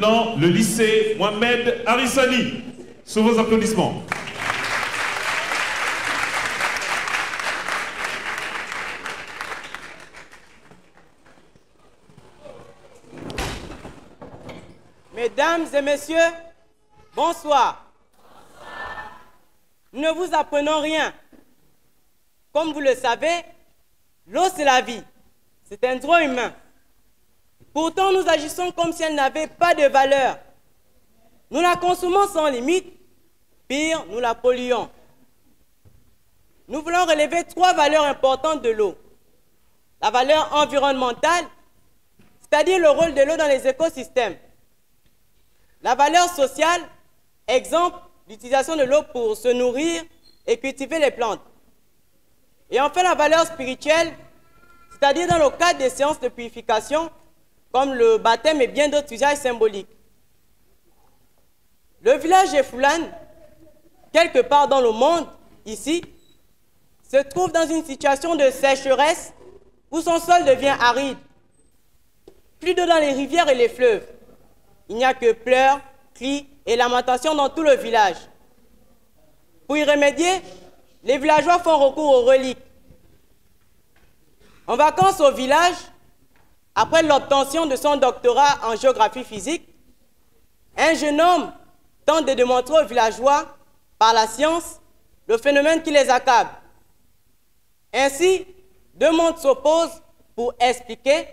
Le lycée Mohamed Arissani. Sous vos applaudissements. Mesdames et messieurs, bonsoir. Nous ne vous apprenons rien. Comme vous le savez, l'eau c'est la vie. C'est un droit humain. Pourtant, nous agissons comme si elle n'avait pas de valeur. Nous la consommons sans limite. Pire, nous la polluons. Nous voulons relever trois valeurs importantes de l'eau. La valeur environnementale, c'est-à-dire le rôle de l'eau dans les écosystèmes. La valeur sociale, exemple, l'utilisation de l'eau pour se nourrir et cultiver les plantes. Et enfin, la valeur spirituelle, c'est-à-dire dans le cadre des séances de purification, comme le baptême et bien d'autres usages symboliques. Le village de Foulane, quelque part dans le monde, ici, se trouve dans une situation de sécheresse où son sol devient aride. Plus d'eau dans les rivières et les fleuves. Il n'y a que pleurs, cris et lamentations dans tout le village. Pour y remédier, les villageois font recours aux reliques. En vacances au village, après l'obtention de son doctorat en géographie physique, un jeune homme tente de démontrer aux villageois, par la science, le phénomène qui les accable. Ainsi, deux mondes s'opposent pour expliquer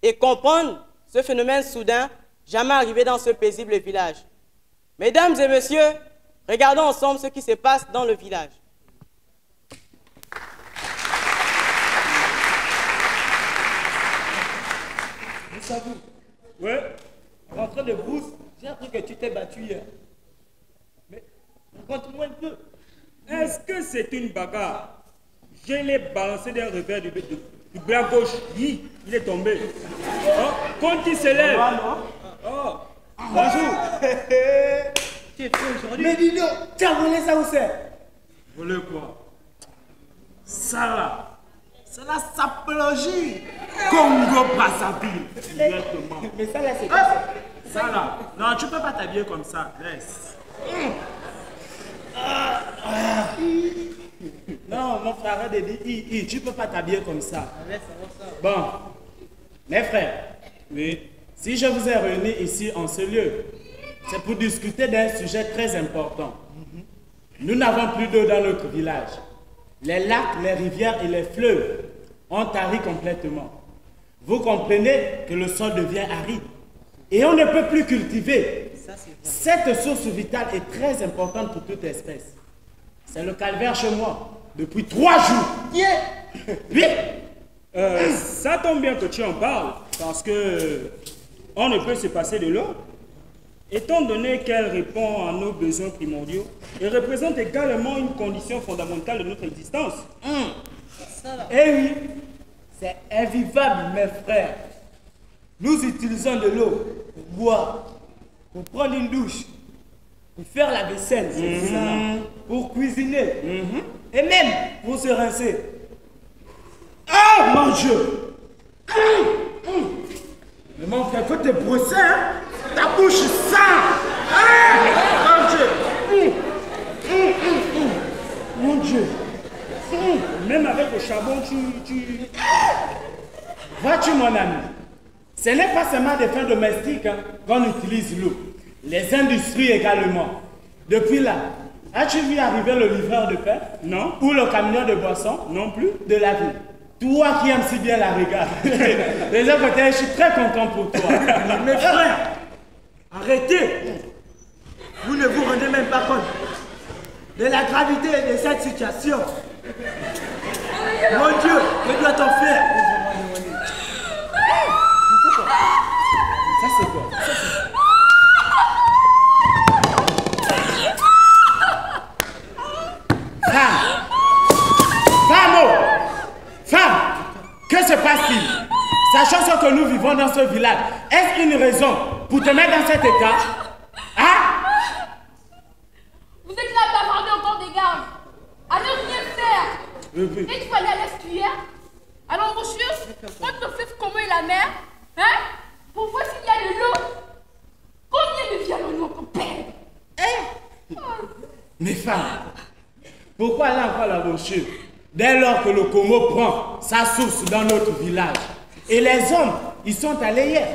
et comprendre ce phénomène soudain jamais arrivé dans ce paisible village. Mesdames et messieurs, regardons ensemble ce qui se passe dans le village. Savou. Ouais. Rentrant de brousse, j'ai appris que tu t'es battu hier. Mais raconte-moi un peu. Est-ce que c'est une bagarre? Je l'ai balancé d'un revers du, du, du bras gauche. Hi, il est tombé. Oh, quand il se lève. Oh, bonjour. Tu es fou aujourd'hui. Mais dis donc, tu as volé ça où c'est Volé quoi? Ça là. C'est la sapologie. Congo Brazzaville. Directement. Mais ça là, c'est Ah, Ça là. Non, tu peux pas t'habiller comme ça. Laisse. Non, mon frère, dire, hi, hi, tu peux pas t'habiller comme ça. Bon, mes frères, oui, si je vous ai réunis ici en ce lieu, c'est pour discuter d'un sujet très important. Nous n'avons plus d'eau dans notre village. Les lacs, les rivières et les fleuves ont tari complètement. Vous comprenez que le sol devient aride et on ne peut plus cultiver. Cette source vitale est très importante pour toute espèce. C'est le calvaire chez moi depuis trois jours. Oui. Euh, ça tombe bien que tu en parles, parce que on ne peut se passer de l'eau. Étant donné qu'elle répond à nos besoins primordiaux et représente également une condition fondamentale de notre existence. Eh oui, c'est invivable, mes frères. Nous utilisons de l'eau pour boire, pour prendre une douche, pour faire la vaisselle, ça, pour cuisiner, et même pour se rincer. Ah, mon Dieu! Mais mon frère, faut te brosser, hein? Ta bouche sale! Ah, mon Dieu! Hum. Mon Dieu! Même avec le charbon, tu. tu... Vois-tu, mon ami, ce n'est pas seulement des fins domestiques hein, qu'on utilise l'eau. Les industries également. Depuis là, as-tu vu arriver le livreur de pain? Non. Ou le camion de boisson? Non plus. De la ville. Toi qui aimes si bien la regarde. Autres côtés, je suis très content pour toi. Mes frères, arrêtez. Vous ne vous rendez même pas compte de la gravité de cette situation. Mon Dieu, que doit-on faire? Ça c'est quoi? Femme. Femme oh! Femme Que se passe-t-il? Sachant ce que nous vivons dans ce village, est-ce une raison pour te mettre dans cet état Hein Vous êtes là à bavarder encore des gardes, à ne rien faire. Oui, oui. Et tu vas aller à l'estuaire, à l'embouchure, entre le fleuve commun et la mer, hein, pour voir s'il y a de l'eau. Combien de vie allons-nous encore perdre Mes femmes, pourquoi aller encore la brochure Dès lors que le Congo prend sa source dans notre village, et les hommes, ils sont allés hier.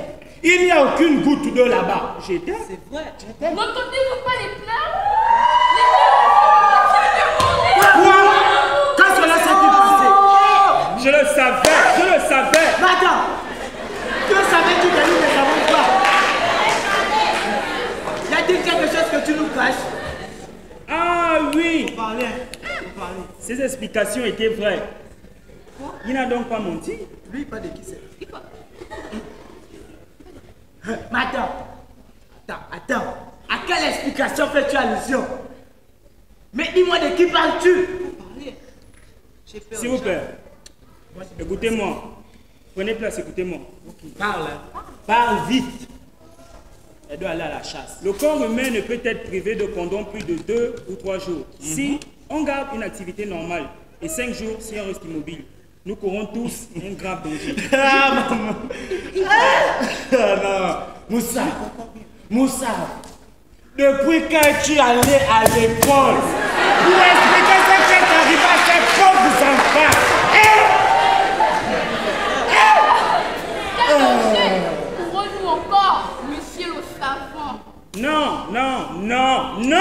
Il n'y a aucune goutte d'eau là-bas. J'étais. C'est vrai. N'entendez-vous pas les pleurs? Je le savais, je le savais. Madame, que savais-tu que nous ne savons pas Y a-t-il quelque chose que tu nous caches Ah oui, Parlez, vous parlez. ces explications étaient vraies. Il n'a donc pas menti. Lui, pas de qui c'est? Madame, attends, attends. À quelle explication fais-tu allusion? Mais dis-moi de qui parles-tu? S'il vous plaît, écoutez-moi. Prenez place, écoutez-moi. Parle, parle vite. Elle doit aller à la chasse. Le corps humain ne peut être privé de pendant plus de deux ou trois jours. Si on garde une activité normale et cinq jours si on reste immobile, nous courons tous un grave danger. Ah, maman. Ah, non. Moussa. Moussa. Depuis que tu es allé à l'école, pour expliquer ce qui est arrivé à ces pauvres enfants. Quel danger Courons-nous encore, monsieur le savant Non, non, non, non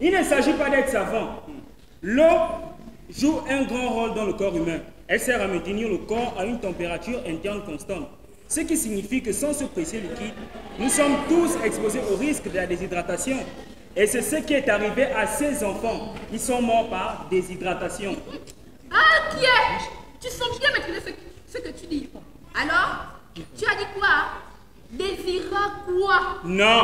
Il ne s'agit pas d'être savant. L'eau joue un grand rôle dans le corps humain. Elle sert à maintenir le corps à une température interne constante. Ce qui signifie que sans ce précieux liquide, nous sommes tous exposés au risque de la déshydratation. Et c'est ce qui est arrivé à ces enfants. Ils sont morts par déshydratation. Ah, qui est Tu sens bien maîtriser ce, ce que tu dis. Alors, tu as dit quoi? Désira quoi Non,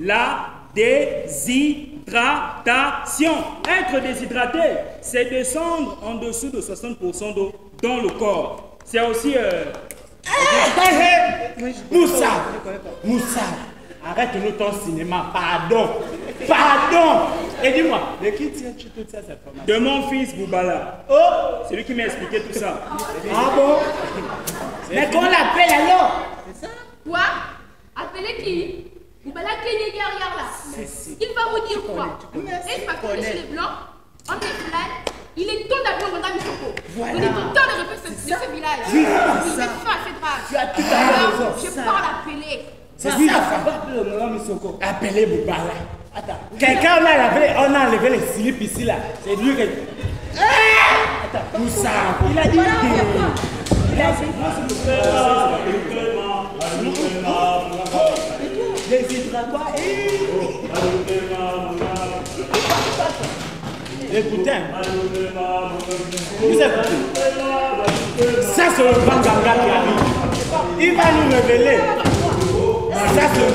la déshydratation. Être déshydraté, c'est descendre en dessous de 60% d'eau dans le corps. C'est aussi... euh. Moussa. Moussa. Arrête-nous ton cinéma. Pardon. Pardon. Et dis-moi, de qui tiens-tu toutes ces informations de mon fils Boubala. Oh. C'est lui qui m'a expliqué tout ça. Ah bon? Mais qu'on l'appelle alors Quoi? Appelez qui? Boubala Kenye derrière là. Il va vous dire quoi? Et parce que chez les Blancs, on est il est temps d'appeler Rwanda Misoko. Voilà. Il est temps de refaire ce, de ce village. Oui, ça. Tu as tout à raison. Je parle appeler. C'est lui Appelez Boubala. Quelqu'un on a lavé, on a enlevé les slips ici là. C'est lui qui. Attends, Moussa. Il a dit Il a dit. Écoutez, vous écoutez. Ça c'est le qui arrive. Il va nous révéler. Ça c'est le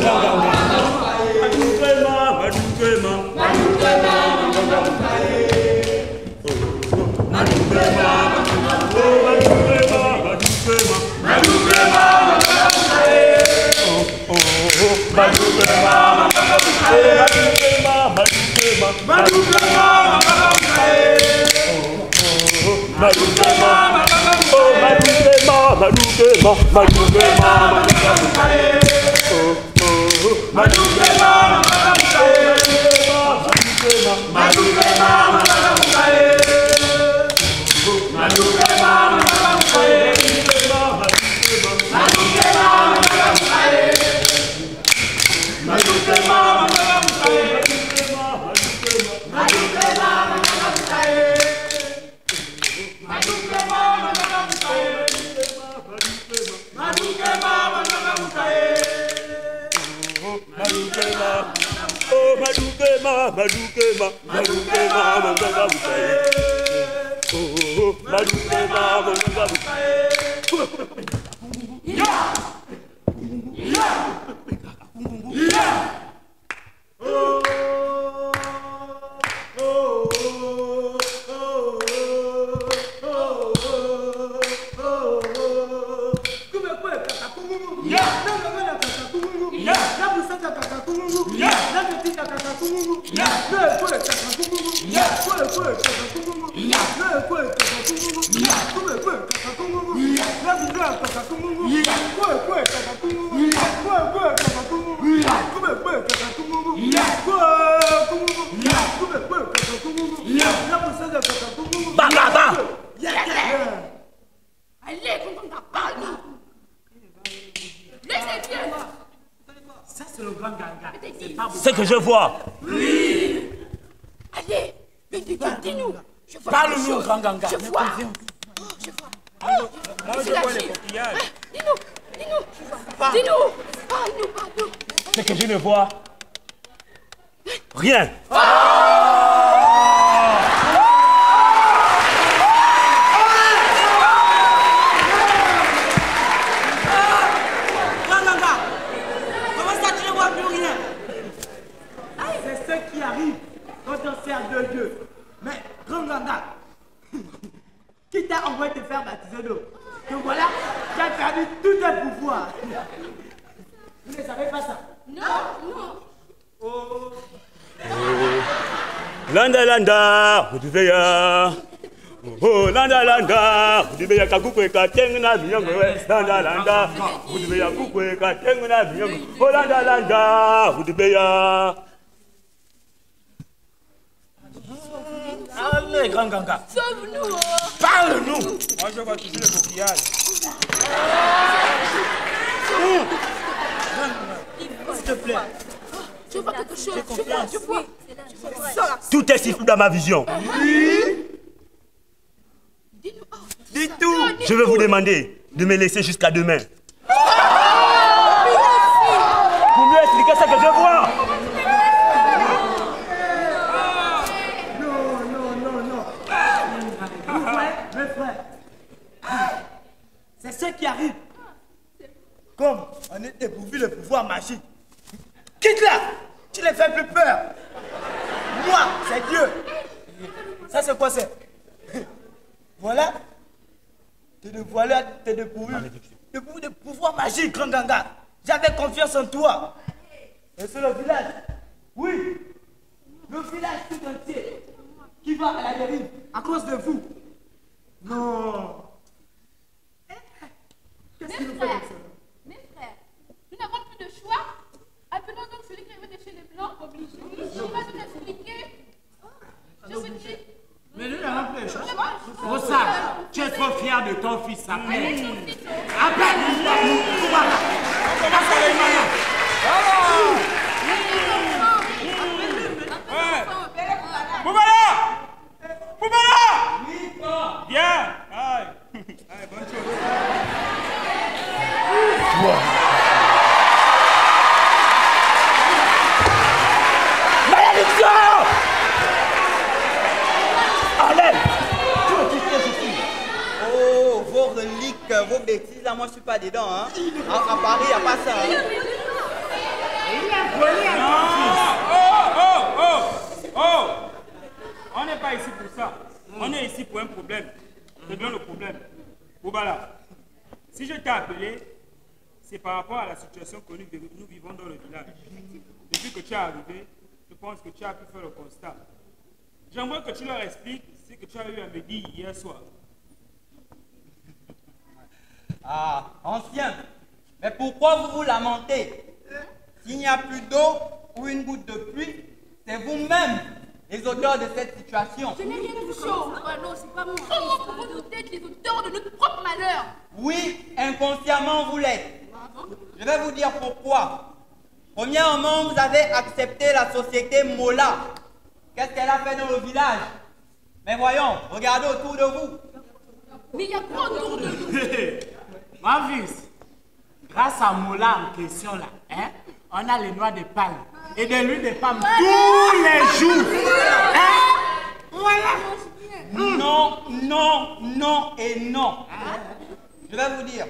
Madugema, Madugema, Madugema, Madugema, grand ganga. Yeah. Dis-nous. Je vois Parle-nous, grand ganga. Je vois. Oh, je vois. Oh, Moi, je c'est vois les coquillages. Dis-nous, dis-nous. Dis-nous. Parle-nous, parle-nous. Ce que je ne vois. Rien. Grand ganga, comment ça tu ne vois plus rien C'est ce qui arrive quand on sert de Dieu. Mais, grand ganga, t'a envoyé te faire baptiser d'eau Que voilà, tu as perdu tous tes pouvoirs. Vous ne savez pas ça? Non, non. Landa landa, udiveya. Oh landa landa, kateng na miyongo we. Landa landa, udiveya kukwe kateng na miyongo. Oh landa landa, udiveya. Allez, grand ganga, Sauve-nous. oh. parle-nous Moi, je vois toujours les coquillages. S'il te plaît. Je vois quelque chose? Je vois, je vois. Tout est si flou dans ma vision. Dis-nous. Oh, Dis tout Je vais vous demander de me laisser jusqu'à demain. Pour mieux expliquer ce que je vois. Non, non, non, non. Vous voyez, mes frères, c'est ce qui arrive. Comme on est dépourvu le pouvoir magique. Quitte-la Tu les fais plus peur Moi, c'est Dieu Ça, c'est quoi c'est? Voilà T'es dévoilé, t'es dépourvu. Dépourvu de pouvoir magique, grand ganga. J'avais confiance en toi. Et c'est le village. Oui, le village tout entier qui va à la dérive à cause de vous. Non. Qu'est-ce Mes qu'il nous fait frères, comme ça mes frères, nous n'avons plus de choix. Appelons donc celui qui est venu de chez les Blancs, obligé. Il va nous expliquer. Je vous dis. Mais le choix. je vois, je vois. Rosa, tu es trop fier de ton fils. Elle Appelle. Appelle. Voilà. Boubala Boubala Viens Aïe Aïe, bonne chose. Malédiction Allez Oh, vos reliques, vos bêtises, là, moi je suis pas dedans. Hein. À, à Paris, il n'y a pas ça. hein. Oh, oh, oh, oh On n'est pas ici pour ça. On est ici pour un problème. Réglons le problème. Boubala, si je t'ai appelé, c'est par rapport à la situation que nous, nous vivons dans le village. Depuis que tu es arrivé, je pense que tu as pu faire le constat. J'aimerais que tu leur expliques ce que tu as eu à me dire hier soir. Ah, ancien. Mais pourquoi vous vous lamentez? S'il n'y a plus d'eau ou une goutte de pluie, c'est vous-même les auteurs de cette situation. Je n'ai rien touché. Ah non, c'est pas moi. Comment pouvons-nous être les auteurs de notre propre malheur? Oui, inconsciemment vous l'êtes. Je vais vous dire pourquoi. Premièrement, vous avez accepté la société Mola? Qu'est-ce qu'elle a fait dans le village? Mais voyons, regardez autour de vous. Mais il y a quoi autour de nous? Ma fils, grâce à Moula en question là, hein, on a les noix de palme et de l'huile de palme tous les jours. Hein? Voilà. Non, non, non et non. Je vais vous dire,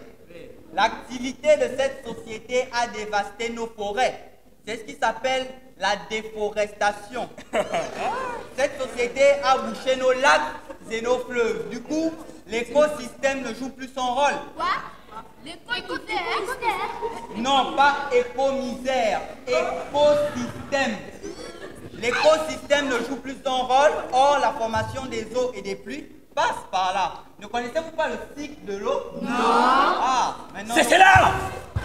l'activité de cette société a dévasté nos forêts. C'est ce qui s'appelle la déforestation. Cette société a bouché nos lacs et nos fleuves. Du coup, l'écosystème ne joue plus son rôle. Quoi? L'éco-terre. Non, pas éco-misère, écosystème. L'écosystème ne joue plus son rôle, or la formation des eaux et des pluies passe par là. Ne connaissez-vous pas le cycle de l'eau? Non. Ah, maintenant. C'est cela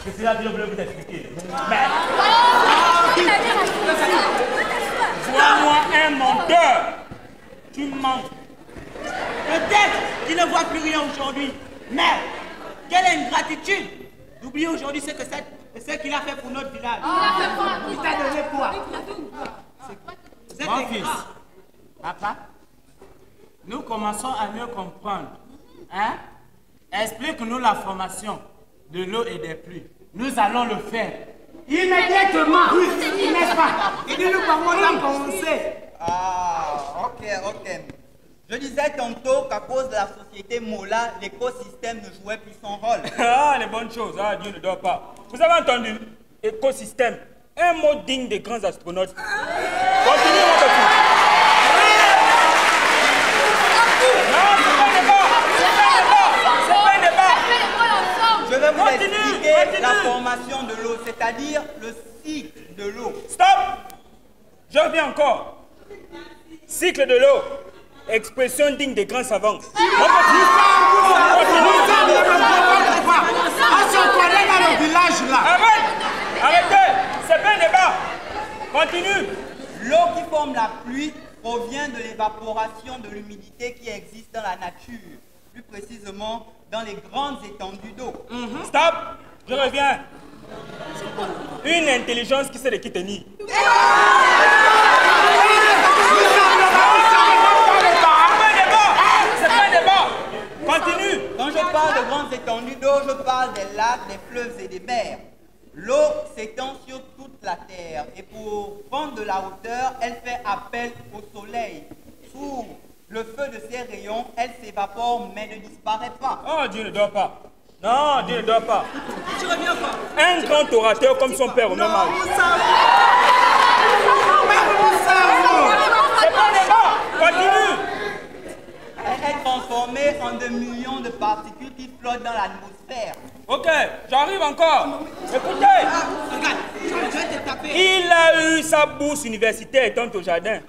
C'est cela que je voulais vous expliquer. Mais Vois-moi un menteur. Tu mens. Peut-être qu'il ne voit plus rien aujourd'hui. Mais, quelle ingratitude d'oublier aujourd'hui ce que c'est, ce qu'il a fait pour notre village. Il a fait quoi? Il t'a donné quoi? Vous êtes Mon fils, papa, nous commençons à mieux comprendre. Hein? Explique-nous la formation de l'eau et des pluies. Nous allons le faire. Immédiatement, n'est-ce pas? Et dis-nous par où on a commencé. Ah, ok, ok. Je disais tantôt qu'à cause de la société Mola, l'écosystème ne jouait plus son rôle. Ah, les bonnes choses, ah, Dieu ne dort pas. Vous avez entendu? Écosystème, un mot digne des grands astronautes. Continuez, mon petit. Non, c'est pas un débat. C'est pas un débat. C'est pas un débat. Fais les mots ensemble. Je vais vous Continue, expliquer continue. la formation de l'eau, c'est-à-dire le cycle de l'eau. Stop Je reviens encore. Cycle de l'eau. Expression digne des grands savants. On se connaît dans le village là. Arrête Arrêtez C'est un débat. Continue. L'eau qui forme la pluie provient de l'évaporation de l'humidité qui existe dans la nature, plus précisément dans les grandes étendues d'eau. Stop Je reviens. Une intelligence qui sait de qui tenir. Continue Quand je parle de grandes étendues d'eau, je parle des lacs, des fleuves et des mers. L'eau s'étend sur toute la terre et pour prendre de la hauteur, elle fait appel au soleil. Sous le feu de ses rayons, elle s'évapore mais ne disparaît pas. Oh, Dieu ne dort pas. Non, Dieu ne dort pas. Un grand orateur comme son père au même âge. Pas Continue Elle est transformée en de millions de particules qui flottent dans l'atmosphère. Ok, j'arrive encore. Écoutez, Regarde, je vais te taper. il a eu sa bourse universitaire étant au jardin.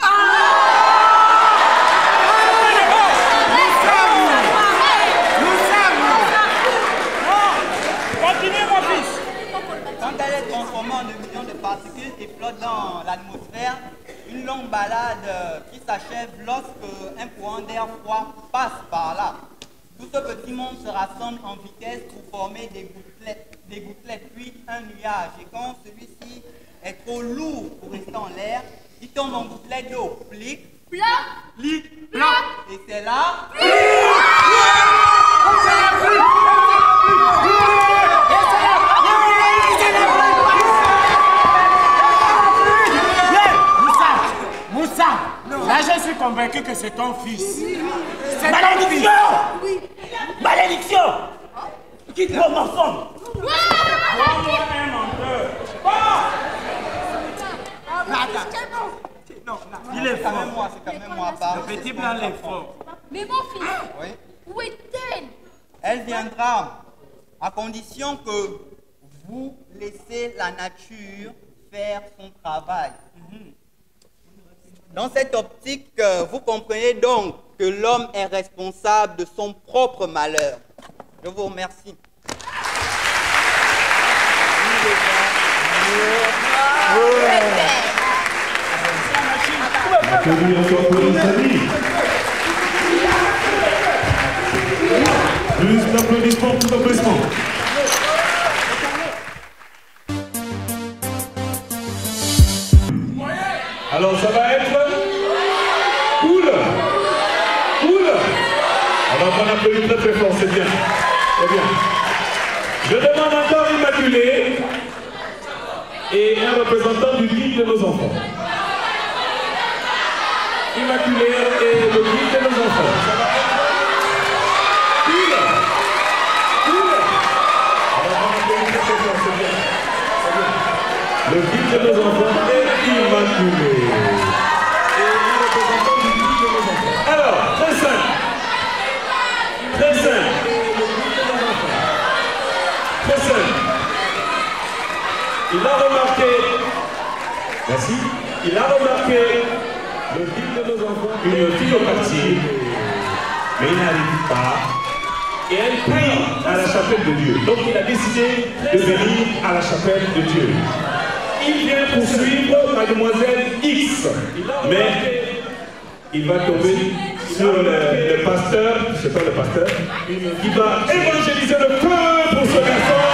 Continue, mon fils. Quand elle est transformée en de millions de particules qui flottent dans l'atmosphère, une longue balade euh, qui s'achève lorsque un courant d'air froid passe par là. Tout ce petit monde se rassemble en vitesse pour former des gouttelettes, des gouttelettes puis un nuage. Et quand celui-ci est trop lourd pour rester en l'air, il tombe en gouttelettes d'eau. Plic, Plat. plic, ploc. Et c'est là Moussa, là je suis convaincu que c'est ton fils. C'est ton fils. Malédiction Quitte mon enfant Prends-moi un menteur. Non, non. Il est C'est quand fort. même moi, c'est quand même moi. Le petit blanc est fort. Mais mon fils, Oui. où est-elle? Elle viendra à condition que vous laissez la nature faire son travail. Dans cette optique, euh, vous comprenez donc que l'homme est responsable de son propre malheur. Je vous remercie. Alors ça va être bien. Je demande encore Immaculée et un représentant du guide de nos enfants. Immaculée et le guide de nos enfants. Le guide de nos enfants est Immaculée. Et un représentant du guide de nos enfants. Alors, très simple. Très simple. Très simple. Il a remarqué, merci, il a remarqué le guide de nos enfants, une fille au quartier, mais il n'arrive pas. Et elle prie à la chapelle de Dieu. Donc il a décidé de venir à la chapelle de Dieu. Il vient poursuivre mademoiselle X. Mais il va tomber sur le, le pasteur, je sais pas le pasteur, qui va évangéliser le feu pour ce garçon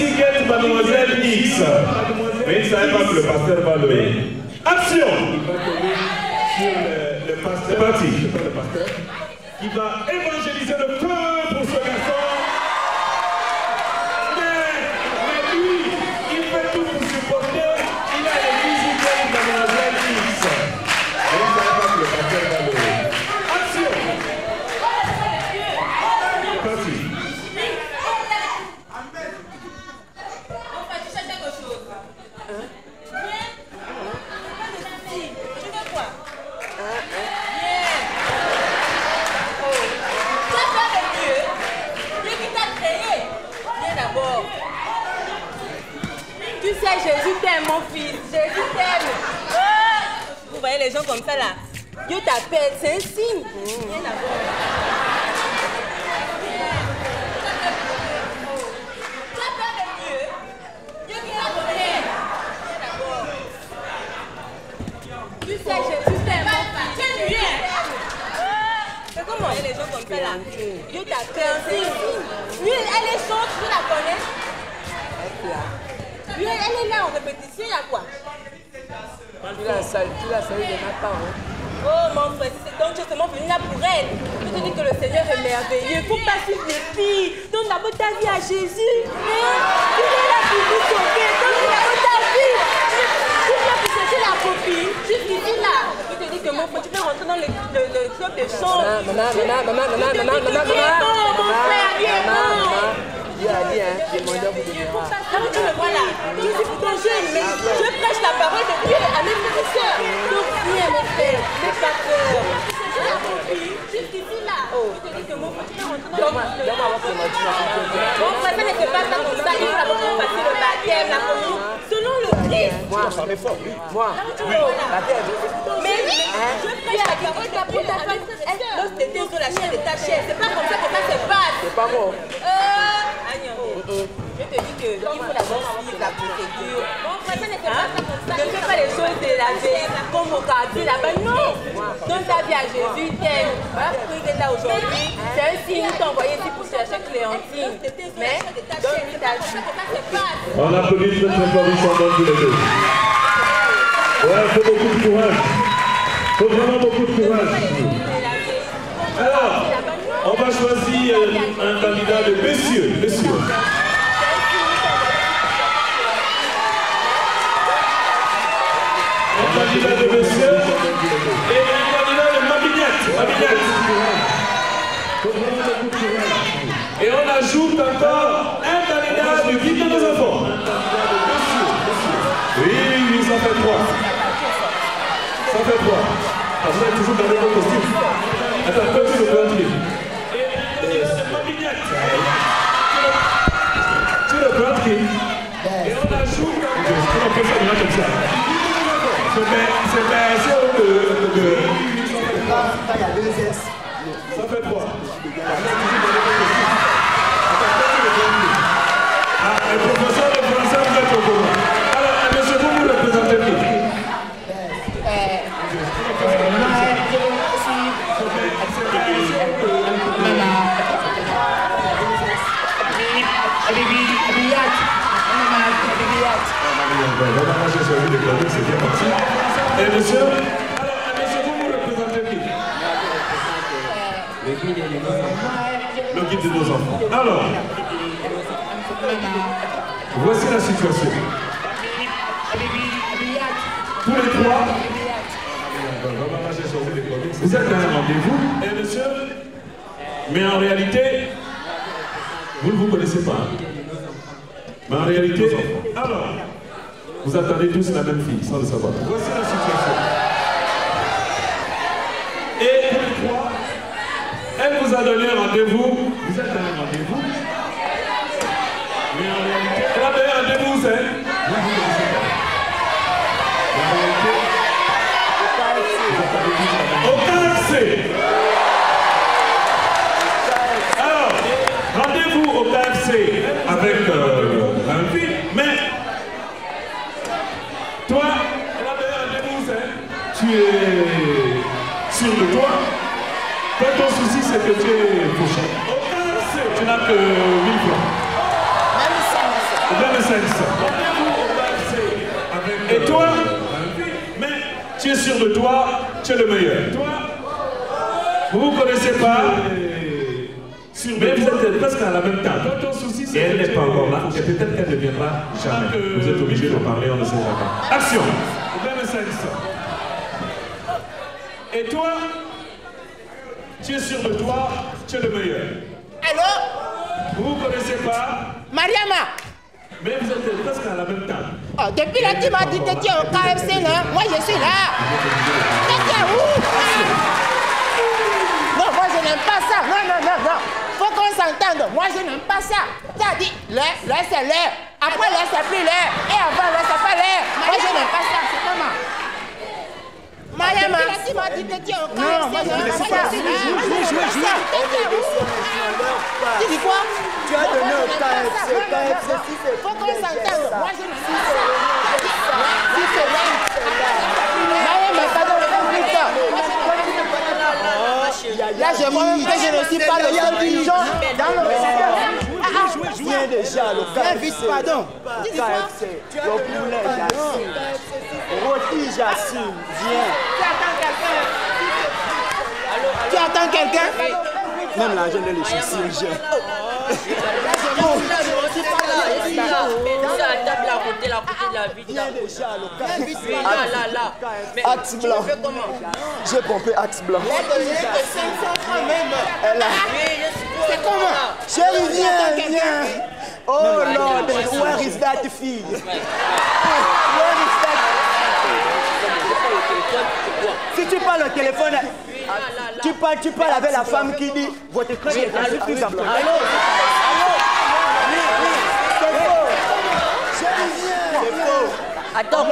Elisabeth Mademoiselle X. Mais il ne savait pas que le pasteur va le. Action le pasteur. C'est parti. Qui va évangéliser le peuple pour ce garçon. Jésus t'aime, mon fils. Jésus t'aime. Oh. Vous voyez les gens comme ça là? Dieu t'appelle, c'est un signe. Viens d'abord. Tu as peur de Dieu? Dieu qui t'a donné. Viens d'abord. Tu sais, Jésus t'aime, mon fils. Comment les gens comme ça là Dieu t'appelle, c'est un signe. Lui, elle est chante, tu la connais? Elle est là en répétition, il y a quoi? Tu l'as salué, tu salué de ma part. hein. Oh mon frère, c'est donc justement venu là pour elle. Je te dis que le Seigneur est merveilleux. Faut pas suivre les filles. Donne d'abord ta vie à Jésus. Hein? Il est là pour vous sauver. Donne d'abord ta vie. Tu viens pour chercher la copine. Jusqu'ici là. Je te dis que mon frère, tu peux rentrer dans le, le, le club de chant. Maman, maman, maman, tu maman. Dieu a dit, hein, demandez, vous donnera. Comme tu me vois là, je suis jeune, mais je prêche la parole de Dieu à mes frères et sœurs. Donc viens mon frère, n'aie pas peur. Mon frère, ça pas comme ça. Il faut d'abord qu'on fasse le baptême, la communion, selon le Christ. Moi, ai fort, oui. Moi, la terre, Mais oui, je prêche la parole de Dieu à mes. Donc t'étais sur la chair de ta chair. C'est pas comme ça que ça se passe. c'est pas moi. Euh, je te dis qu'il faut d'abord suivre la procédure. Hein? Ne fais pas les choses de la vie comme au quartier là-bas. Non! Donne ta vie à Jésus, t'aime. Voilà pourquoi il est là aujourd'hui. C'est un signe, il t'a envoyé ici pour chercher Clémentine. Mais donne ta vie. On applaudit ils sont bons tous les deux. Ouais, il faut beaucoup de courage. Il faut vraiment beaucoup de courage. Alors, on va choisir euh, un candidat de messieurs. Messieurs. Et on ajoute encore un candidat du guide de nos enfants. Oui, oui, ça fait trois. Ça fait trois. Ah, vous avez toujours gardé vos costumes. Attends, continue le calendrier. Et c'est Mabignette. Tu le calendrier. Et on ajoute. On peut faire comme ça. C'est bien, Ça fait trois. Ah, le professeur de français, vous êtes au courant. Alors, monsieur, vous vous représentez qui Vraiment, j'ai choisi de garder, c'est bien parti. Et monsieur Alors, monsieur, vous vous représentez qui Le guide de nos enfants. Alors, voici la situation. Tous les trois, vous êtes à un rendez-vous, et monsieur, mais en réalité, vous ne vous connaissez pas. Mais en réalité, alors, vous attendez tous la même fille, sans le savoir. Voici la situation. Et tous les trois, elle vous a donné rendez-vous. Vous êtes un rendez-vous. Mais en réalité, elle a donné rendez-vous, c'est? Vous vous connaissez pas. En réalité, Au KFC. Alors, rendez-vous au KFC avec euh, un film, mais toi, elle a donné rendez-vous, c'est? Tu es sur le toit. Toi, que tu es fauché. Tu n'as que 1000 francs. Même 500. Même 500. Rendez-vous au KFC avec, euh, Et le toit, tu es le meilleur. Toi, vous ne connaissez pas, mais vous êtes presque à la même table. Et elle n'est pas encore là, et peut-être qu'elle ne viendra jamais. Vous êtes obligé de parler, on ne sait jamais. Action Et toi, tu es sur le toit, tu es le meilleur. Allô? Vous ne connaissez pas, Mariama mais vous êtes presque à la même table. Oh, Depuis là, tu m'as dit que tu es au KFC, là. Moi, je suis là. Mais tu es où Non, moi, je n'aime pas ça. Non, non, non, non. Faut qu'on s'entende. Moi, je n'aime pas ça. Tu as dit, l'air, l'air, c'est l'air. Après, l'air, c'est plus l'air. Et avant, l'air, c'est pas l'air. Moi, je n'aime pas ça. C'est comment? KFC, Non, moi, je ne sais pas. je suis jouez. Tu dis quoi Tu as donné au KFC, KFC, si c'est Faut qu'on s'entende. Moi, je n'aime pas ça. Si c'est là. Pardon, fais plus tard. Là, je je ne suis pas le seul dirigeant dans le restaurant. Viens déjà KFC. pardon. KFC, le poulet. Rôti, j'assume. Viens. Tu attends quelqu'un Même l'argent table à côté, à côté de là. Mais Axe tu blanc. J'ai pompé axe blanc. Elle a. C'est comment? Chérie, viens, viens. Oh Lord, where is that fille? Where is that Si tu parles au téléphone, tu parles, tu parles avec la femme qui dit votre crème est insuffisante. Allô? Allô? Oui, oui, c'est faux. C'est faux. Attends,